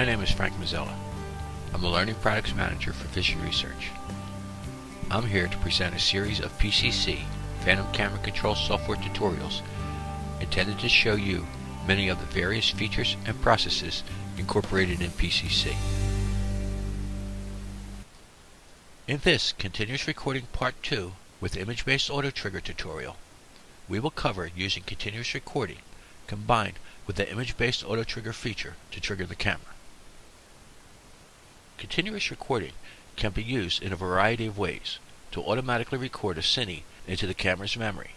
My name is Frank Mazzella. I'm the Learning Products Manager for Vision Research. I'm here to present a series of PCC Phantom Camera Control software tutorials intended to show you many of the various features and processes incorporated in PCC. In this Continuous Recording Part 2 with Image-Based Auto Trigger tutorial, we will cover using continuous recording combined with the image-based auto trigger feature to trigger the camera. Continuous recording can be used in a variety of ways to automatically record a cine into the camera's memory,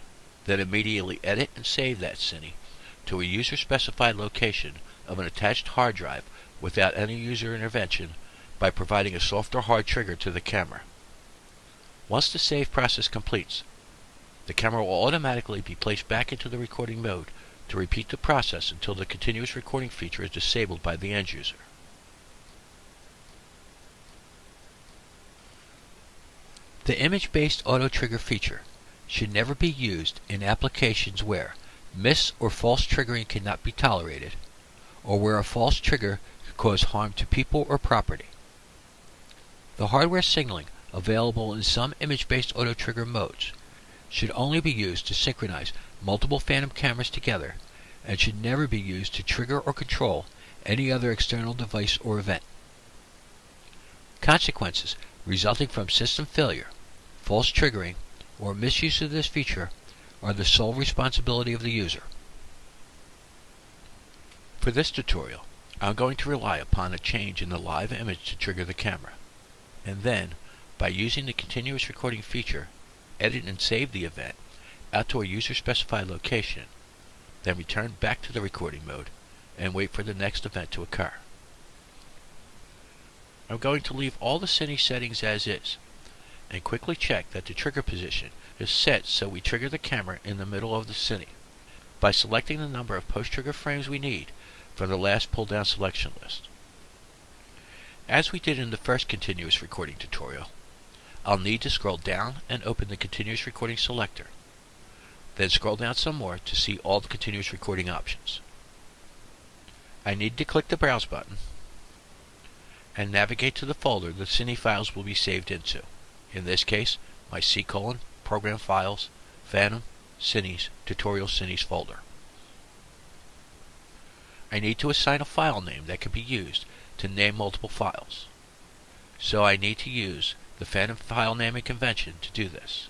then immediately edit and save that cine to a user-specified location of an attached hard drive without any user intervention by providing a soft or hard trigger to the camera. Once the save process completes, the camera will automatically be placed back into the recording mode to repeat the process until the continuous recording feature is disabled by the end user. The image-based auto trigger feature should never be used in applications where miss or false triggering cannot be tolerated, or where a false trigger could cause harm to people or property. The hardware signaling available in some image-based auto trigger modes should only be used to synchronize multiple phantom cameras together and should never be used to trigger or control any other external device or event. Consequences resulting from system failure, false triggering, or misuse of this feature are the sole responsibility of the user. For this tutorial, I'm going to rely upon a change in the live image to trigger the camera, and then, by using the continuous recording feature, edit and save the event out to a user-specified location, then return back to the recording mode and wait for the next event to occur. I'm going to leave all the cine settings as is and quickly check that the trigger position is set so we trigger the camera in the middle of the cine by selecting the number of post-trigger frames we need from the last pull-down selection list. As we did in the first continuous recording tutorial, I'll need to scroll down and open the continuous recording selector. Then scroll down some more to see all the continuous recording options. I need to click the Browse button and navigate to the folder the Cine files will be saved into. In this case, my C colon, program files, Phantom, Cines, Tutorial Cines folder. I need to assign a file name that can be used to name multiple files. So I need to use the Phantom file naming convention to do this.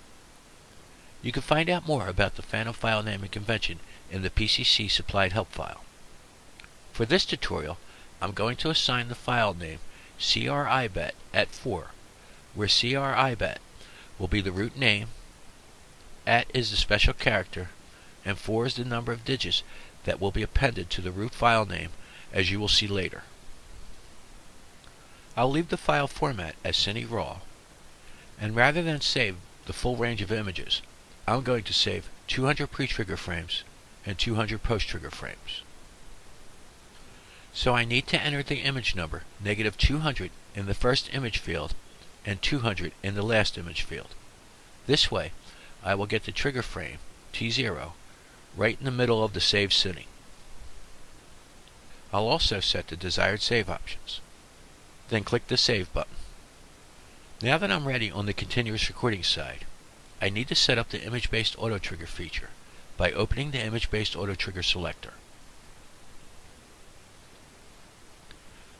You can find out more about the Phantom file naming convention in the PCC supplied help file. For this tutorial, I'm going to assign the file name cribet at 4, where cribet will be the root name, at is the special character, and 4 is the number of digits that will be appended to the root file name as you will see later. I'll leave the file format as Cine RAW, and rather than save the full range of images, I'm going to save 200 pre-trigger frames and 200 post-trigger frames. So I need to enter the image number, negative 200 in the first image field and 200 in the last image field. This way, I will get the trigger frame, T0, right in the middle of the save cine. I'll also set the desired save options. Then click the Save button. Now that I'm ready on the continuous recording side, I need to set up the image-based auto trigger feature by opening the image-based auto trigger selector.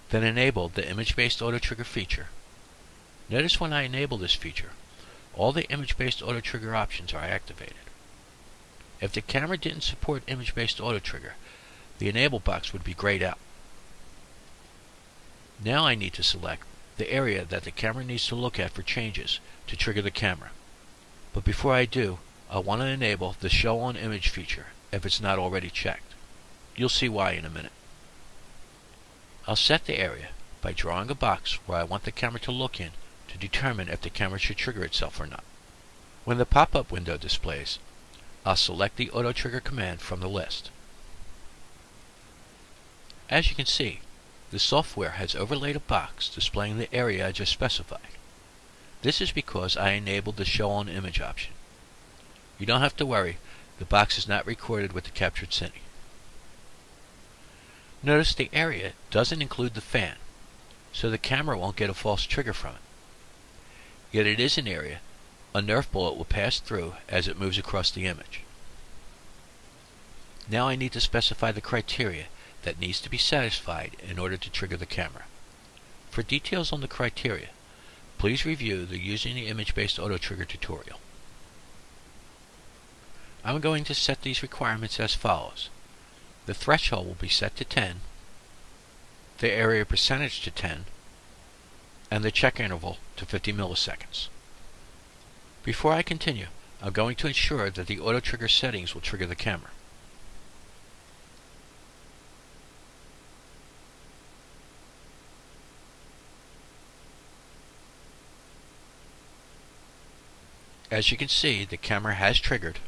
Then enable the image-based auto trigger feature. Notice when I enable this feature, all the image-based auto trigger options are activated. If the camera didn't support image-based auto trigger, the enable box would be grayed out. Now I need to select the area that the camera needs to look at for changes to trigger the camera. But before I do, I want to enable the Show on Image feature if it's not already checked. You'll see why in a minute. I'll set the area by drawing a box where I want the camera to look in to determine if the camera should trigger itself or not. When the pop-up window displays, I'll select the auto trigger command from the list. As you can see, the software has overlaid a box displaying the area I just specified. This is because I enabled the Show on Image option. You don't have to worry, the box is not recorded with the captured cine. Notice the area doesn't include the fan, so the camera won't get a false trigger from it. Yet it is an area a Nerf bullet will pass through as it moves across the image. Now I need to specify the criteria that needs to be satisfied in order to trigger the camera. For details on the criteria, please review the Using the Image-Based Auto Trigger tutorial. I'm going to set these requirements as follows. The threshold will be set to 10, the area percentage to 10, and the check interval to 50 milliseconds. Before I continue, I'm going to ensure that the auto trigger settings will trigger the camera. As you can see, the camera has triggered.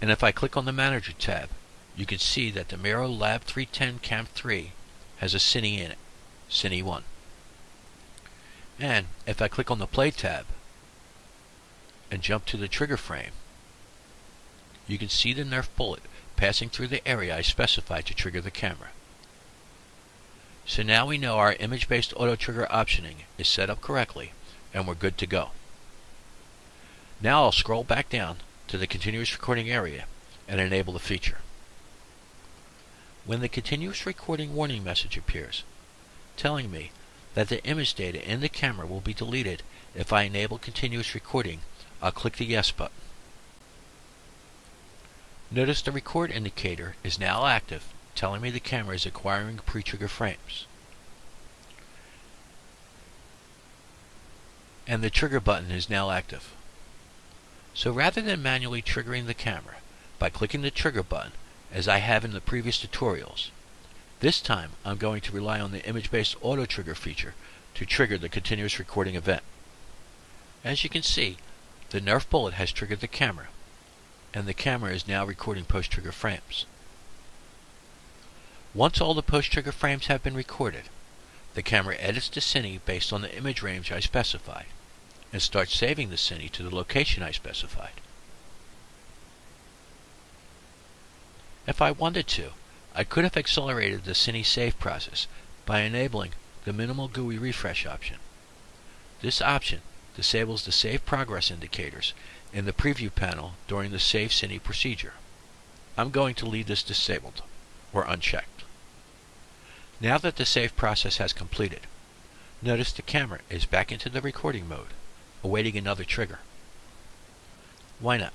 And if I click on the Manager tab, you can see that the Miro Lab 310 Cam 3 has a Cine in it, Cine 1. And if I click on the Play tab and jump to the trigger frame, you can see the Nerf bullet passing through the area I specified to trigger the camera. So now we know our image-based auto trigger optioning is set up correctly and we're good to go. Now I'll scroll back down to the continuous recording area and enable the feature. When the continuous recording warning message appears, telling me that the image data in the camera will be deleted if I enable continuous recording, I'll click the Yes button. Notice the record indicator is now active, telling me the camera is acquiring pre-trigger frames. And the trigger button is now active. So rather than manually triggering the camera by clicking the trigger button, as I have in the previous tutorials, this time I'm going to rely on the image-based auto trigger feature to trigger the continuous recording event. As you can see, the Nerf bullet has triggered the camera, and the camera is now recording post-trigger frames. Once all the post-trigger frames have been recorded, the camera edits the cine based on the image range I specified and starts saving the cine to the location I specified. If I wanted to, I could have accelerated the cine save process by enabling the minimal GUI refresh option. This option disables the save progress indicators in the preview panel during the save cine procedure. I'm going to leave this disabled or unchecked. Now that the save process has completed, notice the camera is back into the recording mode awaiting another trigger. Why not?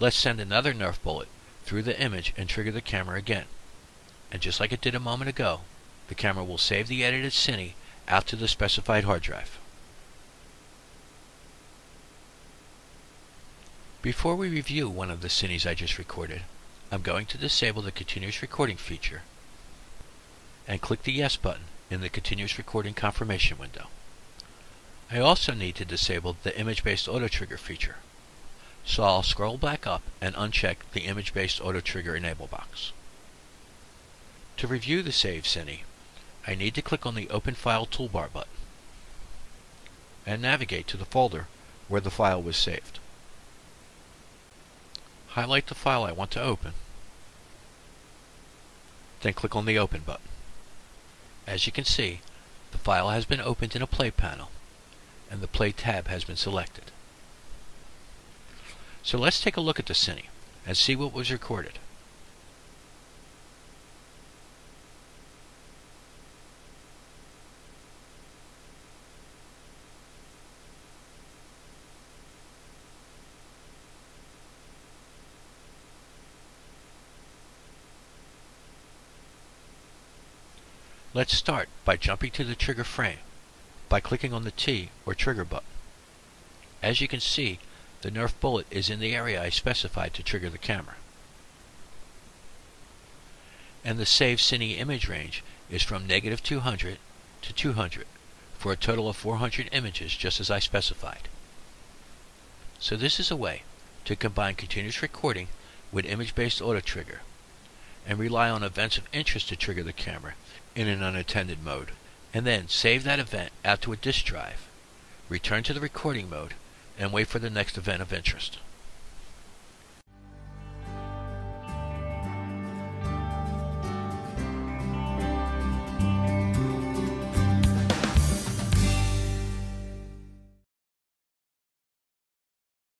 Let's send another Nerf bullet through the image and trigger the camera again. And just like it did a moment ago, the camera will save the edited cine out to the specified hard drive. Before we review one of the cines I just recorded, I'm going to disable the continuous recording feature and click the Yes button in the continuous recording confirmation window. I also need to disable the image-based auto trigger feature. So I'll scroll back up and uncheck the image-based auto trigger enable box. To review the save cine, I need to click on the Open File toolbar button and navigate to the folder where the file was saved. Highlight the file I want to open, then click on the Open button. As you can see, the file has been opened in a play panel and the Play tab has been selected. So let's take a look at the cine and see what was recorded. Let's start by jumping to the trigger frame by clicking on the T or trigger button. As you can see, the Nerf bullet is in the area I specified to trigger the camera. And the save cine image range is from negative 200 to 200 for a total of 400 images just as I specified. So this is a way to combine continuous recording with image-based auto trigger and rely on events of interest to trigger the camera in an unattended mode and then save that event out to a disk drive, return to the recording mode, and wait for the next event of interest.